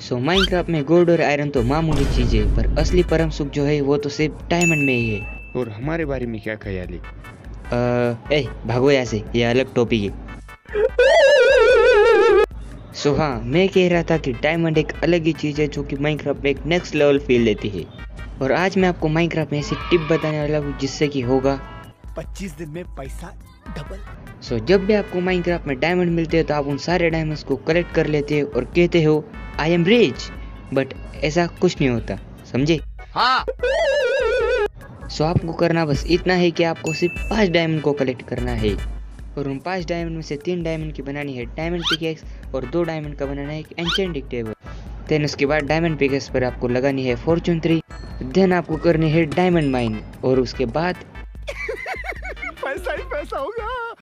सो Minecraft में gold और iron तो मामूली चीज़ है पर असली परम सुख जो है वो तो सिर्फ़ डायमंड में ही है। और हमारे बारे में क्या ख्याल है? अ, ए भागो यहाँ से ये अलग टॉपिक है। सो so, हाँ मैं कह रहा था कि डायमंड एक अलग ही चीज़ है जो कि माइनक्राफ्ट में एक नेक्स्ट लेवल फील देती है। और आज मैं आपको माइनक्राफ्ट में ऐसी टिप बताने वाला हूँ जिससे कि होगा। 25 दिन में पैसा डबल सो so, जब भी आपको माइनक्राफ्ट में डायमंड मिलते हैं तो आप उन सारे डायमंड्स को कलेक्ट कर लेते हो और कहते हो आई एम रिच बट ऐसा कुछ नहीं होता समझे? हाँ। सो आपको करना बस इतना है कि आपको सिर्फ़ पाँच डायमंड को कलेक्ट करना है। और उन पाँच डायमंड में से तीन डायमंड की बनानी है डायमंड पिकेक्स और दो डायमंड का बनाना है एक एंशेंटिक टेबल देन उसके बाद डायमंड पिकेक्स पर आपको लगानी है फॉर्चून थ्री देन आपको करनी है डायमंड माइन और उसके बाद पैसा ही पैसा होगा।